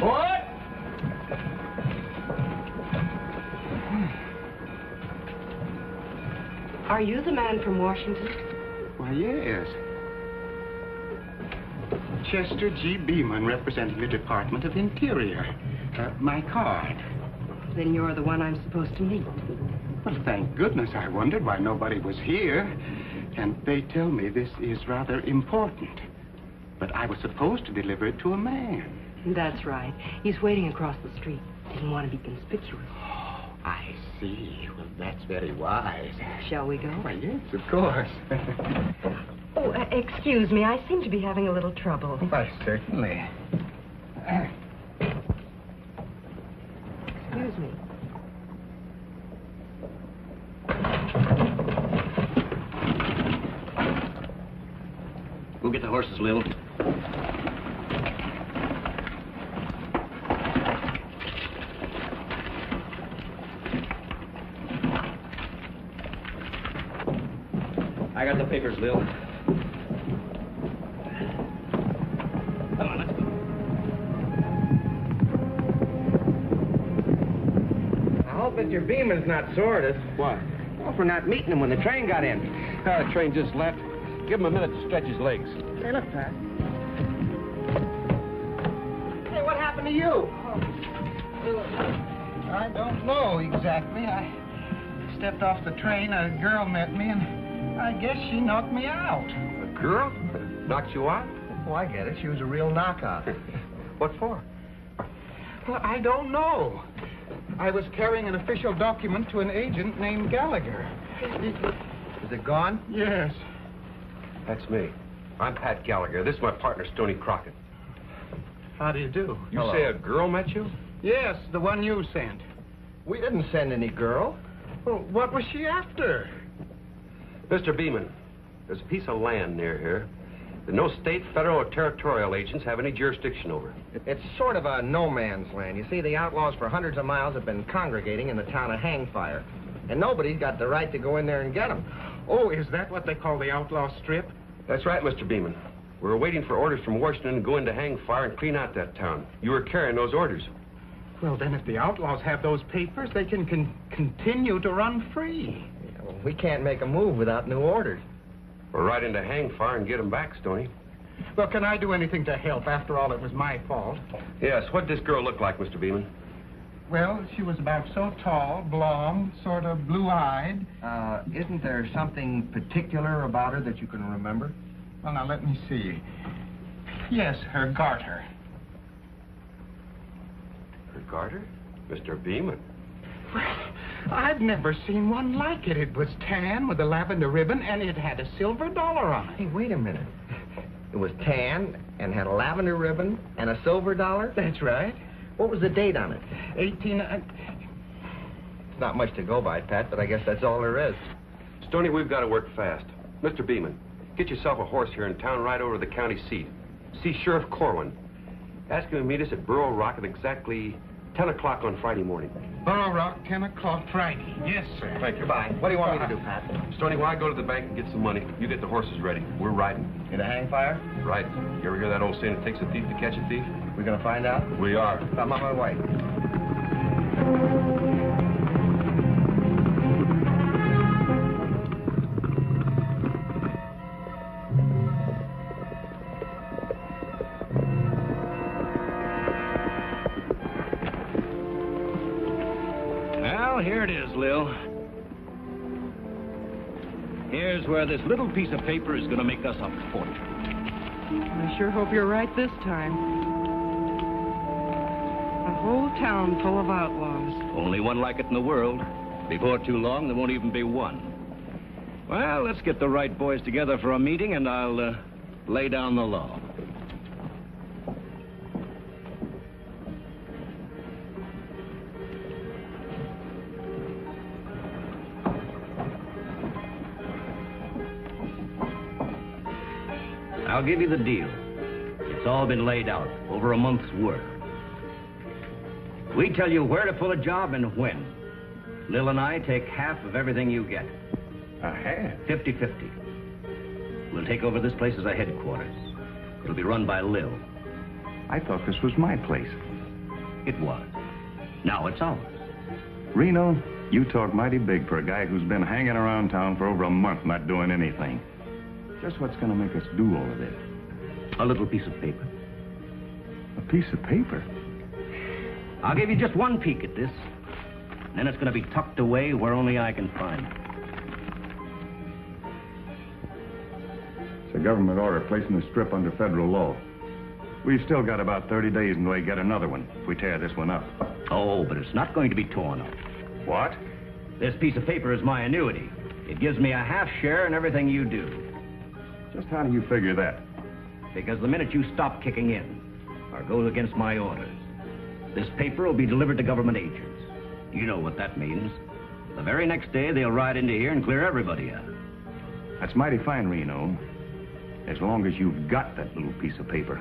What? Are you the man from Washington? Why, yes. Chester G. Beeman, representing the Department of Interior. Uh, my card. Then you're the one I'm supposed to meet. Well, thank goodness I wondered why nobody was here. And they tell me this is rather important. But I was supposed to deliver it to a man. That's right. He's waiting across the street. Didn't want to be conspicuous. Oh, I see. Well, that's very wise. Shall we go? Why, yes, of course. Oh, uh, excuse me. I seem to be having a little trouble. Why, certainly. Excuse me. Go get the horses, Lil. I got the papers, Lil. Come on, let's go. I hope Mr. Beeman's not sore at us. What? Well, for not meeting him when the train got in. Oh, the train just left. Give him a minute to stretch his legs. Hey, look, Pat. Hey, what happened to you? I don't know exactly. I stepped off the train, a girl met me, and I guess she knocked me out. A girl? Knocked you out? Oh, I get it. She was a real knockout. what for? Well, I don't know. I was carrying an official document to an agent named Gallagher. Is it gone? Yes. That's me. I'm Pat Gallagher. This is my partner, Stoney Crockett. How do you do? You Hello. say a girl met you? Yes, the one you sent. We didn't send any girl. Well, what was she after? Mr. Beeman, there's a piece of land near here that no state, federal, or territorial agents have any jurisdiction over. It's sort of a no man's land. You see, the outlaws for hundreds of miles have been congregating in the town of Hangfire. And nobody's got the right to go in there and get them. Oh, is that what they call the outlaw strip? That's right, Mr. Beeman. We were waiting for orders from Washington to go into Hangfire and clean out that town. You were carrying those orders. Well, then if the outlaws have those papers, they can con- continue to run free. Yeah, well, we can't make a move without new orders. We're right into Hangfire and get them back, Stoney. Well, can I do anything to help? After all, it was my fault. Yes, what did this girl look like, Mr. Beeman? Well, she was about so tall, blonde, sort of blue-eyed. Uh, isn't there something particular about her that you can remember? Well, now, let me see. Yes, her garter. Her garter? Mr. Beeman. Well, I've never seen one like it. It was tan with a lavender ribbon, and it had a silver dollar on it. Hey, wait a minute. It was tan and had a lavender ribbon and a silver dollar? That's right. What was the date on it? 18... Uh, It's not much to go by, Pat, but I guess that's all there is. Stoney, we've got to work fast. Mr. Beeman, get yourself a horse here in town right over to the county seat. See Sheriff Corwin. Ask him to meet us at Burro Rock at exactly 10 o'clock on Friday morning. Burro Rock, 10 o'clock Friday. Yes, sir. Thank you. Goodbye. What do you want me to do, Pat? Stoney, why I go to the bank and get some money, you get the horses ready. We're riding. In a hang fire? Right. You ever hear that old saying, it takes a thief to catch a thief? We're gonna find out? We are. I'm on my way. Here it is, Lil. Here's where this little piece of paper is going to make us a fortune. I sure hope you're right this time. A whole town full of outlaws. Only one like it in the world. Before too long, there won't even be one. Well, let's get the right boys together for a meeting, and I'll uh, lay down the law. I'll give you the deal. It's all been laid out, over a month's work. We tell you where to pull a job and when. Lil and I take half of everything you get. A half? 50-50. We'll take over this place as a headquarters. It'll be run by Lil. I thought this was my place. It was. Now it's ours. Reno, You talk mighty big for a guy who's been hanging around town for over a month not doing anything. Just what's gonna make us do all of this? A little piece of paper. A piece of paper? I'll give you just one peek at this. Then it's going to be tucked away where only I can find it. It's a government order placing the strip under federal law. We've still got about 30 days until we get another one if we tear this one up. Oh, but it's not going to be torn up. What? This piece of paper is my annuity. It gives me a half share in everything you do. Just how do you figure that? Because the minute you stop kicking in, or goes against my orders, this paper will be delivered to government agents. You know what that means. The very next day, they'll ride into here and clear everybody out. That's mighty fine, Reno. As long as you've got that little piece of paper.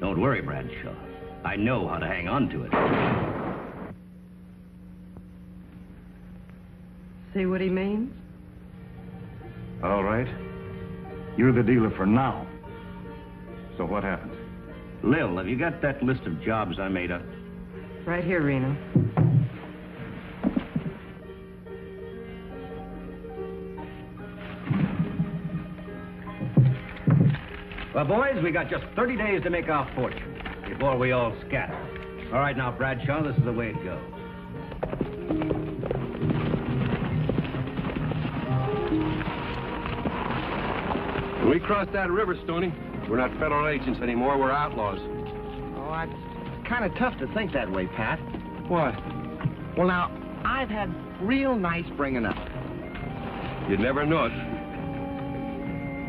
Don't worry, Bradshaw. I know how to hang on to it. See what he means? All right. You're the dealer for now. So what happens? Lil, have you got that list of jobs I made up? Right here, Reno. Well, boys, we got just 30 days to make our fortune before we all scatter. All right, now, Bradshaw, this is the way it goes. When we cross that river, Stoney, we're not federal agents anymore. We're outlaws. Oh, it's kind of tough to think that way, Pat. What? Well, now, I've had real nice bringing up. You'd never know it.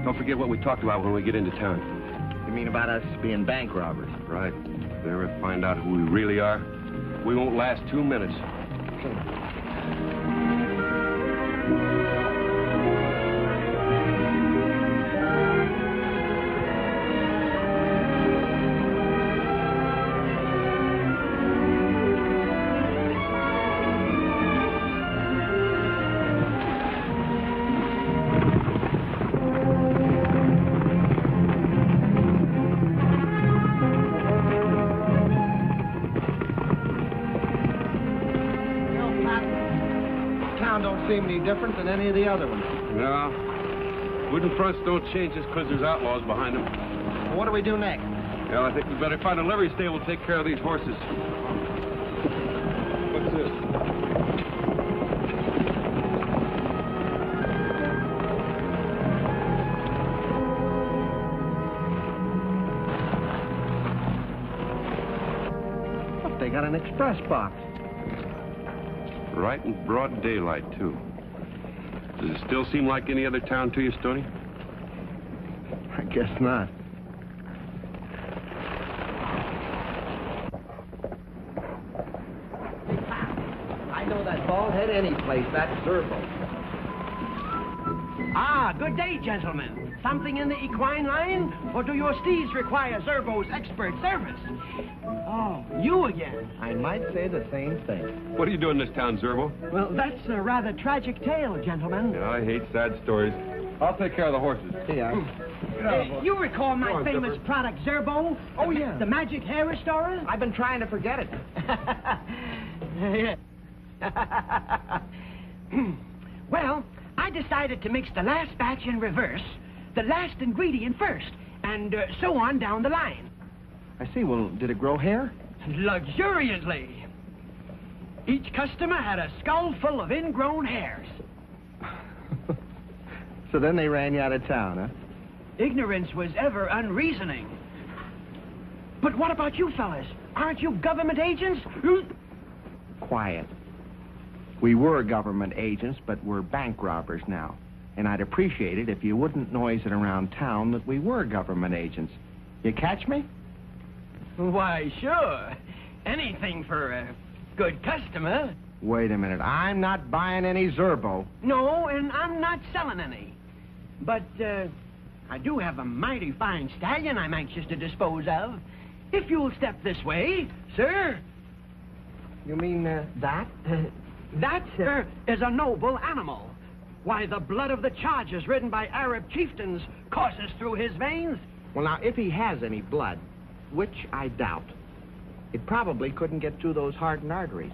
Don't forget what we talked about when we get into town. You mean about us being bank robbers? Right. If they ever find out who we really are, we won't last two minutes. Any different than any of the other ones. No. Wooden fronts don't change just because there's outlaws behind them. What do we do next? Well, I think we better find a livery stable to take care of these horses. What's this? Look, they got an express box. Right in broad daylight, too. Does it still seem like any other town to you, Stoney? I guess not. I know that bald head any place. That's Zerbo. Ah, good day, gentlemen. Something in the equine line? Or do your steeds require Zerbo's expert service? Oh, you again. I might say the same thing. What are you doing in this town, Zerbo? Well, that's a rather tragic tale, gentlemen. Yeah, I hate sad stories. I'll take care of the horses. Yeah. Uh, you recall my on, famous Zipper. product, Zerbo? Oh, The- yeah. The magic hair restorer? I've been trying to forget it. well, I decided to mix the last batch in reverse, the last ingredient first, and uh, so on down the line. I see. Well, did it grow hair? Luxuriantly. Each customer had a skull full of ingrown hairs. so then they ran you out of town, huh? Ignorance was ever unreasoning. But what about you fellas? Aren't you government agents? Quiet. We were government agents, but we're bank robbers now. And I'd appreciate it if you wouldn't noise it around town that we were government agents. You catch me? Why, sure. Anything for a good customer. Wait a minute. I'm not buying any Zerbo. No, and I'm not selling any. But, uh, I do have a mighty fine stallion I'm anxious to dispose of. If you'll step this way, sir. You mean uh, that? That, sir, is a noble animal. Why, the blood of the chargers ridden by Arab chieftains courses through his veins. Well, now, if he has any blood, which I doubt, it probably couldn't get through those hardened arteries.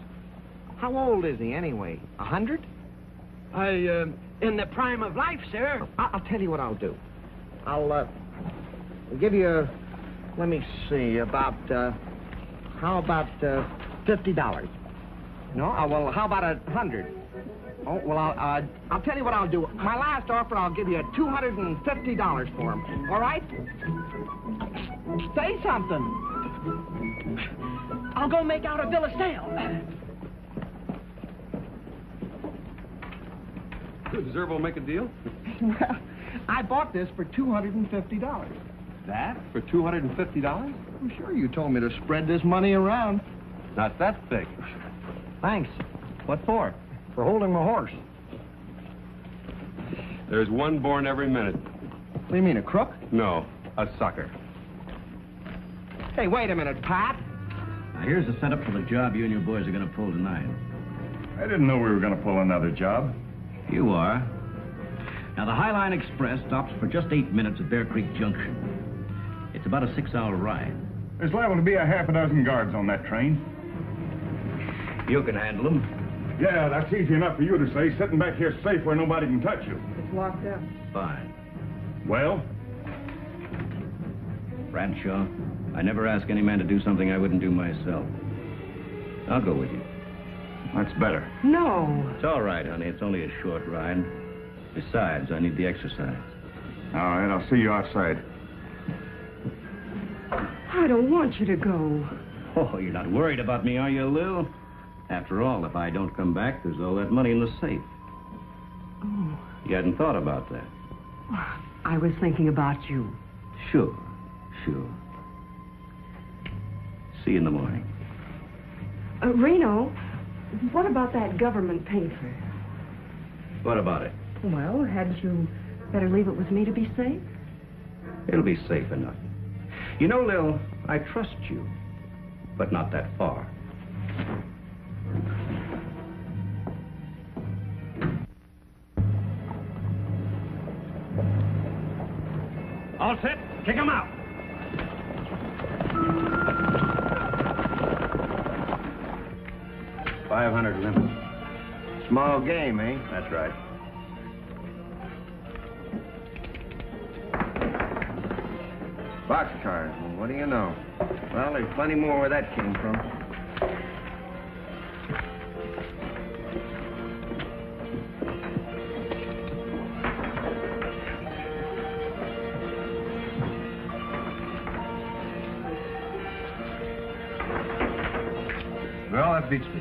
How old is he anyway? A hundred? I, uh, in the prime of life, sir. I- I'll tell you what I'll do. I'll uh, give you, let me see, about uh, how about uh, fifty dollars? No, uh, well, how about a hundred? Oh well, I'll uh, I'll tell you what I'll do. My last offer, I'll give you two hundred and fifty dollars for him. All right? Say something. I'll go make out a bill of sale. Does Zerbo make a deal? Well, I bought this for two hundred and fifty dollars. That? For $250? I'm sure you told me to spread this money around. Not that big. Thanks. What for? For holding my horse. There's one born every minute. What do you mean, a crook? No, a sucker. Hey, wait a minute, Pat. Now, here's the setup for the job you and your boys are going to pull tonight. I didn't know we were going to pull another job. You are. Now, the Highline Express stops for just eight minutes at Bear Creek Junction. It's about a six-hour ride. There's liable to be a half a dozen guards on that train. You can handle them. Yeah, that's easy enough for you to say, sitting back here safe where nobody can touch you. It's locked up. Fine. Well, Bradshaw, I never ask any man to do something I wouldn't do myself. I'll go with you. that's better. No. It's all right, honey. It's only a short ride. Besides, I need the exercise. All right, I'll see you outside. I don't want you to go. Oh, you're not worried about me, are you, Lou? After all, if I don't come back, there's all that money in the safe. Oh, You hadn't thought about that. I was thinking about you. Sure, sure. See you in the morning. Uh, Reno, what about that government paper? What about it? Well, hadn't you better leave it with me to be safe? It'll be safe enough. You know, Lil, I trust you, but not that far. All set? Kick him out. Five hundred limit. Small game, eh? That's right. Boxcars. Well, what do you know? Well, there's plenty more where that came from. Well, that beats me.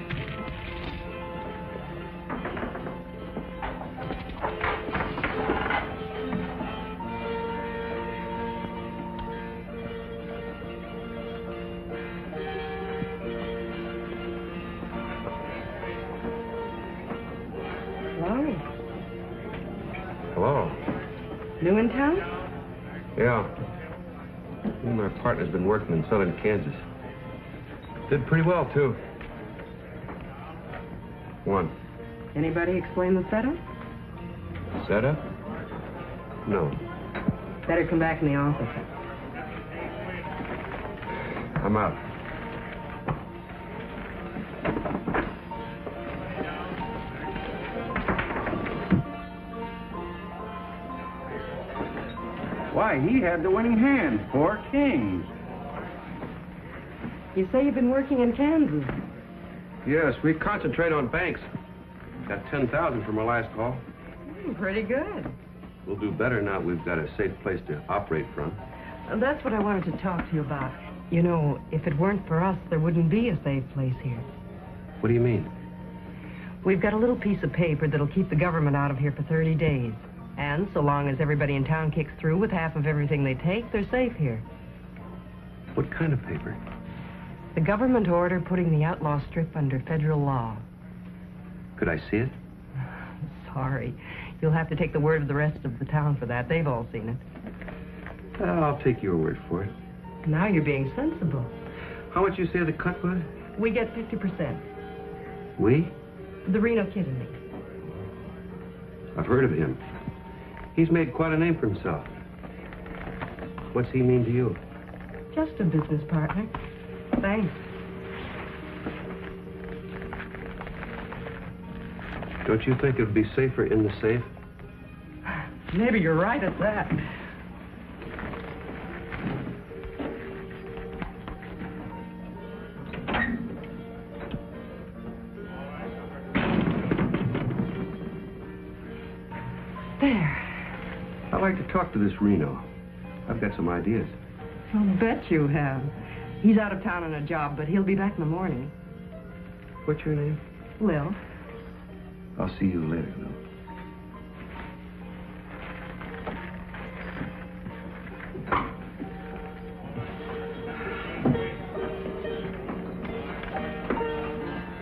Hello. Hello. New in town? Yeah. Me and my partner's been working in southern Kansas. Did pretty well, too. One. Anybody explain the setup? Setup? No. Better come back in the office. I'm out. Why, he had the winning hand. Four kings. You say you've been working in Kansas. Yes, we concentrate on banks. Got 10000 from our last haul. Hmm, pretty good. We'll do better now that we've got a safe place to operate from. Uh, That's what I wanted to talk to you about. You know, if it weren't for us, there wouldn't be a safe place here. What do you mean? We've got a little piece of paper that'll keep the government out of here for 30 days. And so long as everybody in town kicks through with half of everything they take, they're safe here. What kind of paper? The government order putting the outlaw strip under federal law. Could I see it? Sorry. You'll have to take the word of the rest of the town for that. They've all seen it. I'll take your word for it. Now you're being sensible. How much you say the cut was? We get 50%. We? The Reno kid and me. I've heard of him. He's made quite a name for himself. What's he mean to you? Just a business partner. Thanks. Don't you think it would be safer in the safe? Maybe you're right at that. There. I'd like to talk to this Reno. I've got some ideas. I'll bet you have. He's out of town on a job, but he'll be back in the morning. What's your name? Lil. I'll see you later, Lil.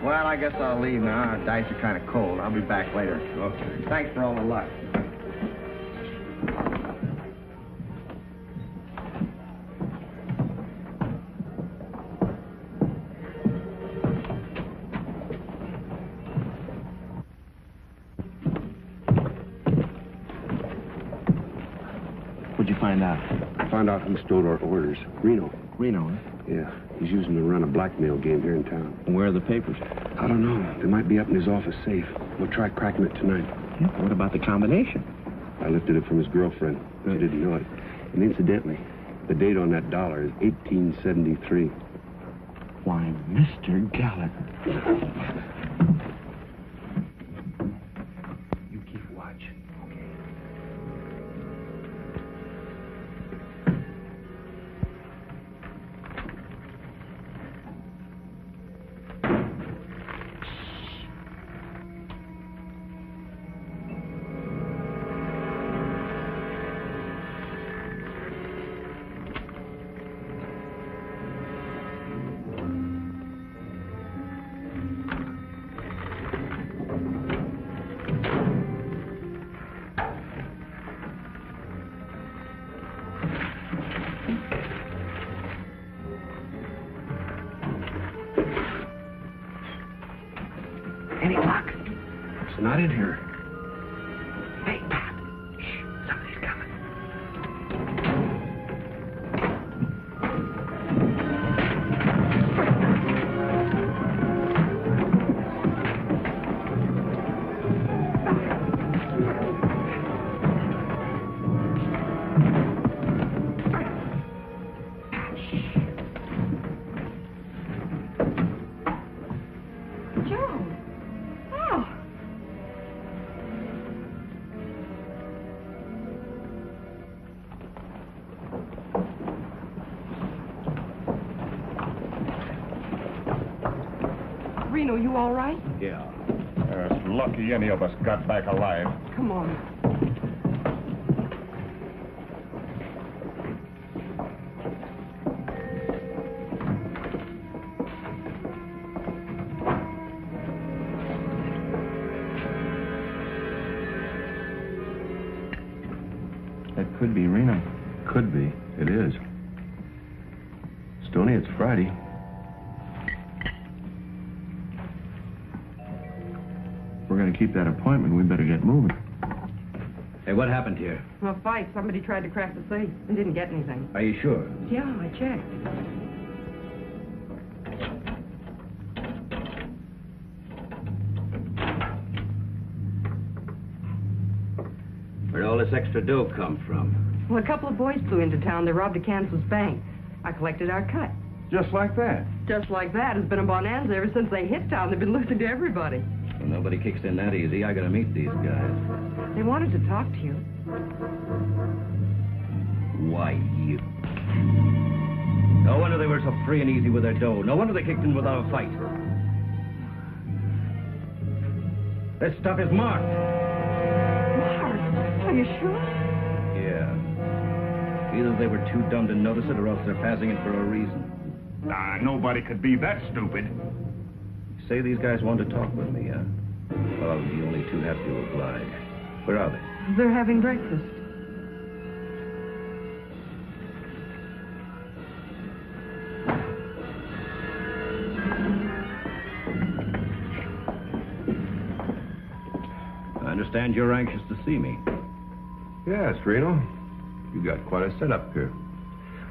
Well, I guess I'll leave now. Our dice are kind of cold. I'll be back later. Okay. Thanks for all the luck. Find out? Found out who stole our orders. Reno. Reno, huh? Yeah, he's using to run a blackmail game here in town. And where are the papers? I don't know. They might be up in his office safe. We'll try cracking it tonight. Yeah, what about the combination? I lifted it from his girlfriend. She didn't know it. And incidentally, the date on that dollar is 1873. Why, Mr. Gallagher. In here. Reno, you all right? Yeah. Uh, it's lucky any of us got back alive. Come on. Appointment, we better get moving. Hey, what happened here? A fight. Somebody tried to crack the safe and didn't get anything. Are you sure? Yeah, I checked. Where'd all this extra dough come from? Well, a couple of boys flew into town. They robbed a Kansas bank. I collected our cut. Just like that. Just like that, it's been a bonanza ever since they hit town. They've been losing to everybody. Well, nobody kicks in that easy. I gotta meet these guys. They wanted to talk to you. Why, you... No wonder they were so free and easy with their dough. No wonder they kicked in without a fight. This stuff is marked. Mark, are you sure? Yeah. Either they were too dumb to notice it, or else they're passing it for a reason. Nah, nobody could be that stupid. Say these guys want to talk with me, huh? Well, you only two have to oblige. Where are they? They're having breakfast. I understand you're anxious to see me. Yes, Reno. You've got quite a setup here.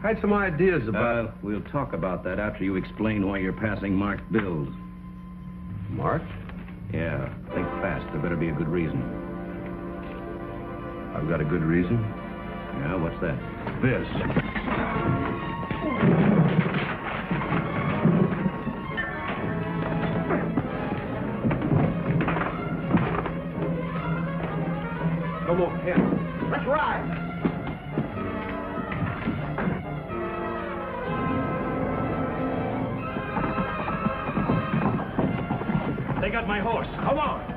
I had some ideas about... Uh, we'll talk about that after you explain why you're passing marked bills. Mark? Yeah, think fast. There better be a good reason. I've got a good reason. Yeah, what's that? This. Come on, here. Let's ride. My horse. Come on.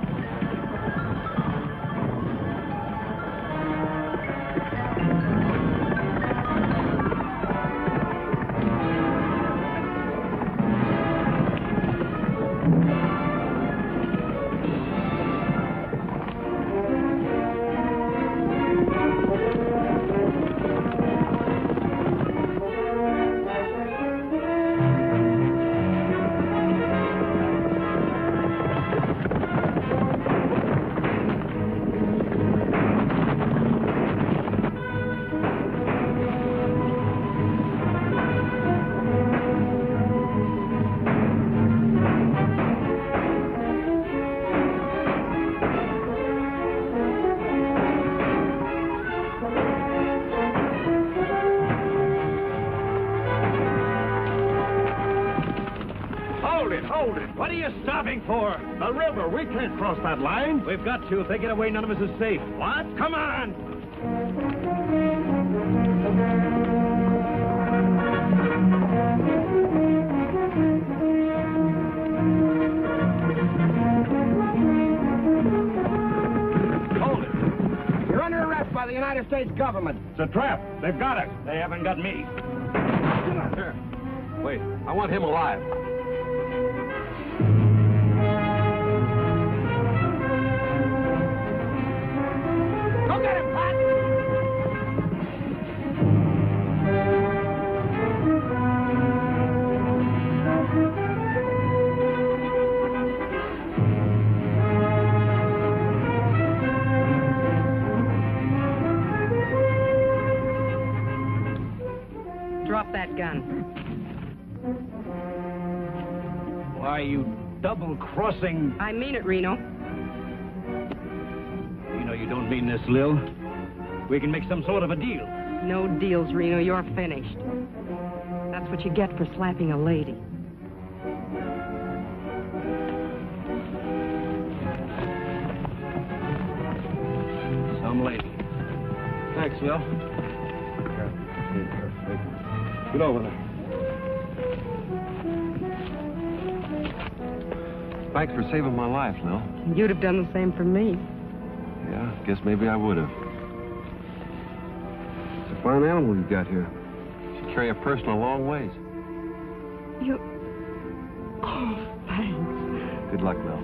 We can't cross that line. We've got to. If they get away, none of us is safe. What? Come on. Under arrest by the United States government. It's a trap. They've got us. They haven't got me. Wait, I want him alive. You double-crossing... I mean it, Reno. You know you don't mean this, Lil. We can make some sort of a deal. No deals, Reno. You're finished. That's what you get for slapping a lady. Some lady. Thanks, Lil. Get over there. Thanks for saving my life, Lil. You'd have done the same for me. Yeah, guess maybe I would have. It's a fine animal you've got here. Should carry a person a long ways. You. Oh, thanks. Good luck, Lil.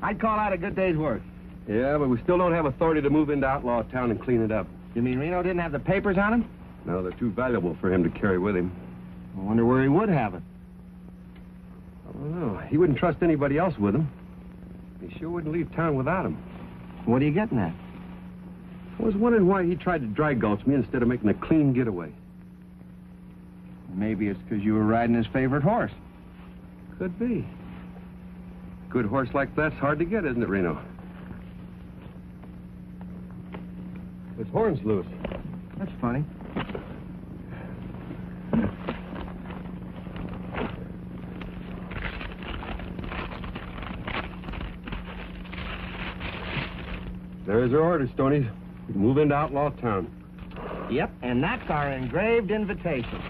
I'd call out a good day's work. Yeah, but we still don't have authority to move into Outlaw Town and clean it up. You mean Reno didn't have the papers on him? No, they're too valuable for him to carry with him. I wonder where he would have it. I don't know. He wouldn't trust anybody else with him. He sure wouldn't leave town without him. What are you getting at? I was wondering why he tried to dry gulch me instead of making a clean getaway. Maybe it's because you were riding his favorite horse. Could be. Good horse like that's hard to get, isn't it, Reno? His horn's loose. That's funny. There's our order, Stonies. Move into Outlaw Town. Yep, and that's our engraved invitation.